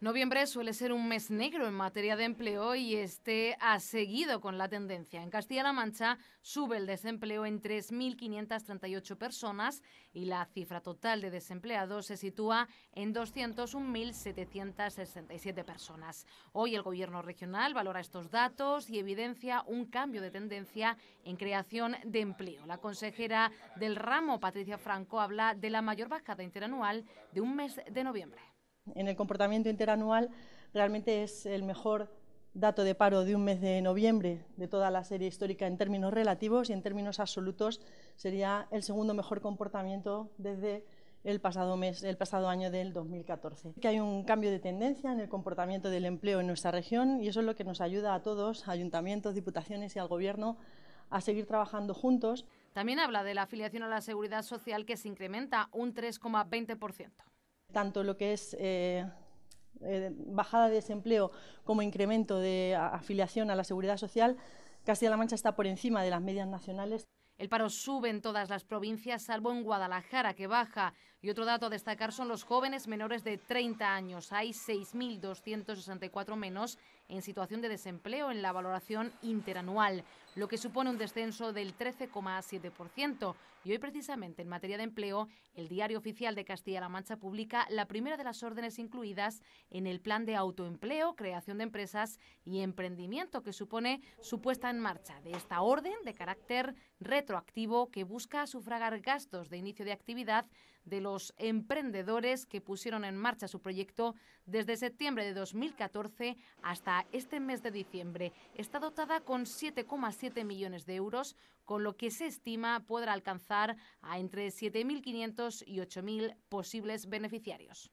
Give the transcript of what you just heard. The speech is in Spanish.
Noviembre suele ser un mes negro en materia de empleo y este ha seguido con la tendencia. En Castilla-La Mancha sube el desempleo en 3.538 personas y la cifra total de desempleados se sitúa en 201.767 personas. Hoy el Gobierno regional valora estos datos y evidencia un cambio de tendencia en creación de empleo. La consejera del ramo, Patricia Franco, habla de la mayor bajada interanual de un mes de noviembre en el comportamiento interanual realmente es el mejor dato de paro de un mes de noviembre de toda la serie histórica en términos relativos y en términos absolutos sería el segundo mejor comportamiento desde el pasado mes, el pasado año del 2014. Que hay un cambio de tendencia en el comportamiento del empleo en nuestra región y eso es lo que nos ayuda a todos, ayuntamientos, diputaciones y al gobierno a seguir trabajando juntos. También habla de la afiliación a la seguridad social que se incrementa un 3,20% tanto lo que es eh, eh, bajada de desempleo como incremento de afiliación a la seguridad social, Castilla-La Mancha está por encima de las medias nacionales. El paro sube en todas las provincias, salvo en Guadalajara, que baja. Y otro dato a destacar son los jóvenes menores de 30 años. Hay 6.264 menos en situación de desempleo en la valoración interanual, lo que supone un descenso del 13,7%. Y hoy, precisamente, en materia de empleo, el Diario Oficial de Castilla-La Mancha publica la primera de las órdenes incluidas en el plan de autoempleo, creación de empresas y emprendimiento que supone su puesta en marcha de esta orden de carácter retroactivo que busca sufragar gastos de inicio de actividad de los emprendedores que pusieron en marcha su proyecto desde septiembre de 2014 hasta este mes de diciembre. Está dotada con 7,7 millones de euros, con lo que se estima podrá alcanzar a entre 7.500 y 8.000 posibles beneficiarios.